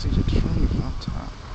see the tree, on top.